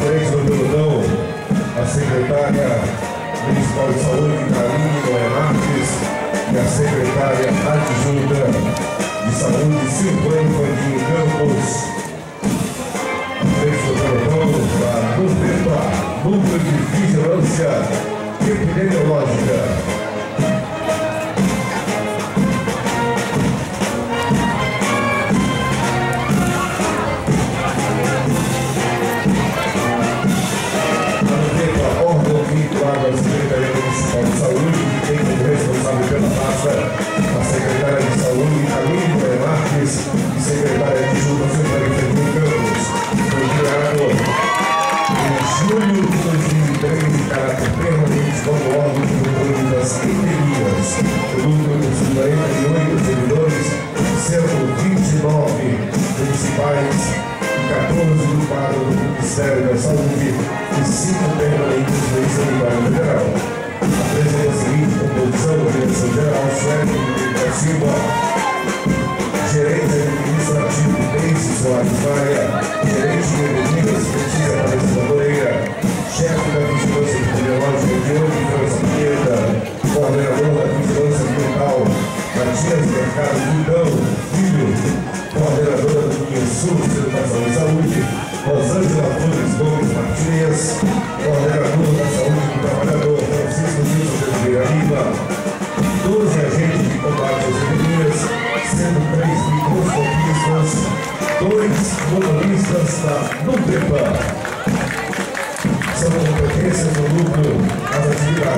frente do pelotão, a secretária municipal de saúde, Carlinhos Noé Marques, e a secretária adjunta de saúde, Silvana Fandinho Campos. A frente do pelotão, da Lupepa, Núcleo de Vigilância Epidemiológica. que cinco permanentes a lei de direitos animais federal. A presidência seguinte, composição, direção geral, chefe, comunicativa, gerente administrativo, Deise Soares Faria, gerente de medidas, pesquisa para legisladores,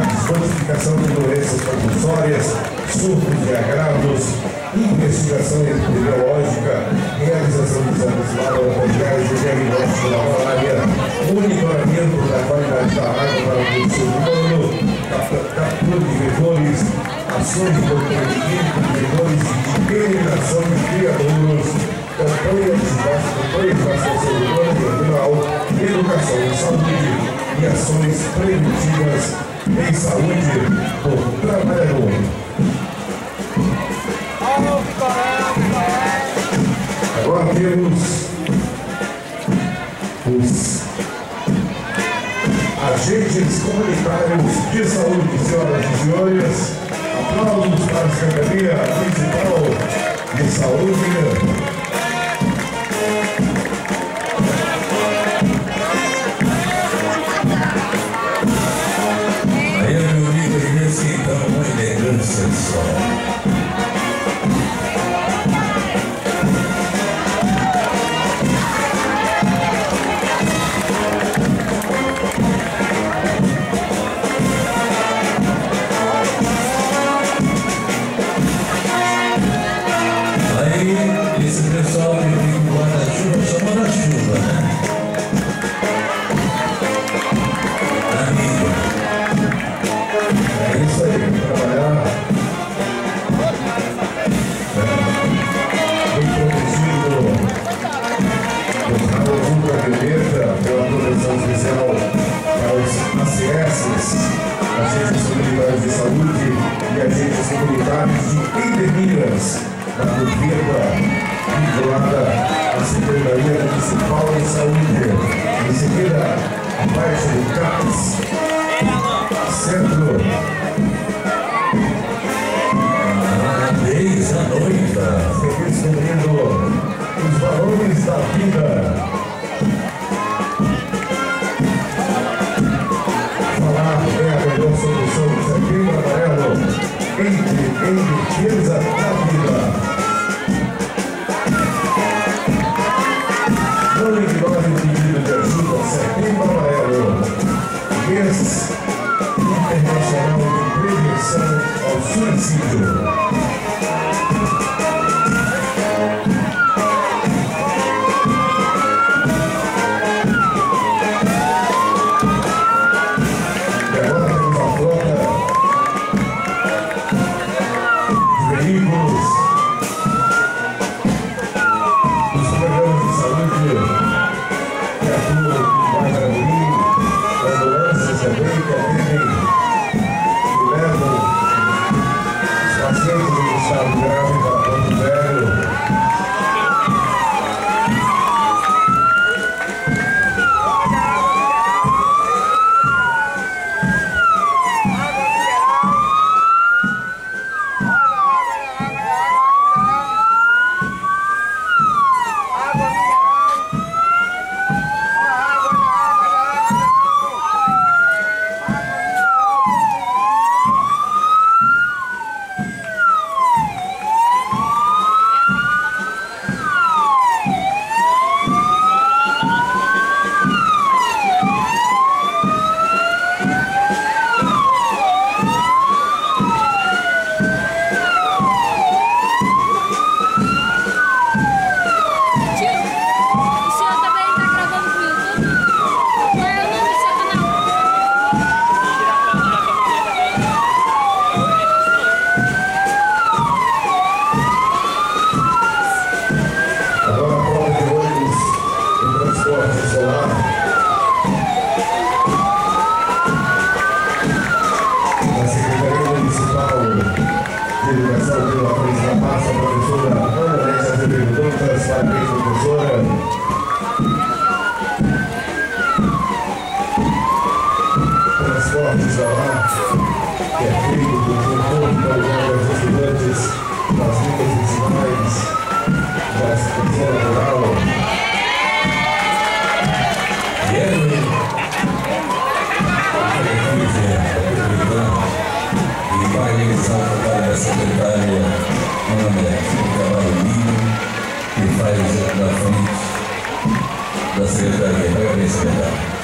classificação de doenças compulsórias, surtos e agravos, investigação epidemiológica, realização de exames laboratoriais de diagnóstico da malária, monitoramento da qualidade da água para o consumo humano, captura de vetores, ações de contenimento de vetores, eliminação de criadouros, campanha de vacinação urbana e rural, educação e saúde e ações preventivas em saúde do trabalhador. Agora temos os agentes comunitários de saúde, senhoras e senhores. Aplausos para a Secretaria Municipal de Saúde. esse pessoal que vem com guarda-chuva chama guarda-chuva, né? É isso aí, trabalhar. Bem protegido pelo calor ultravioleta, pela proteção especial para os ACS, agências comunitárias de saúde e agências comunitárias de interminas. É da Prefeitura vinculada à Secretaria Municipal de Saúde. Em seguida, a parte do CAPES, nossa professora Ana Vanessa Fernandes, parabéns professora. Transportes da Mata, que é feito do conjunto para os estudantes das línguas ensinais da Escola Rural. Secretária Ana Merkel, um trabalho lindo que faz na frente da secretaria. Parabéns, secretária.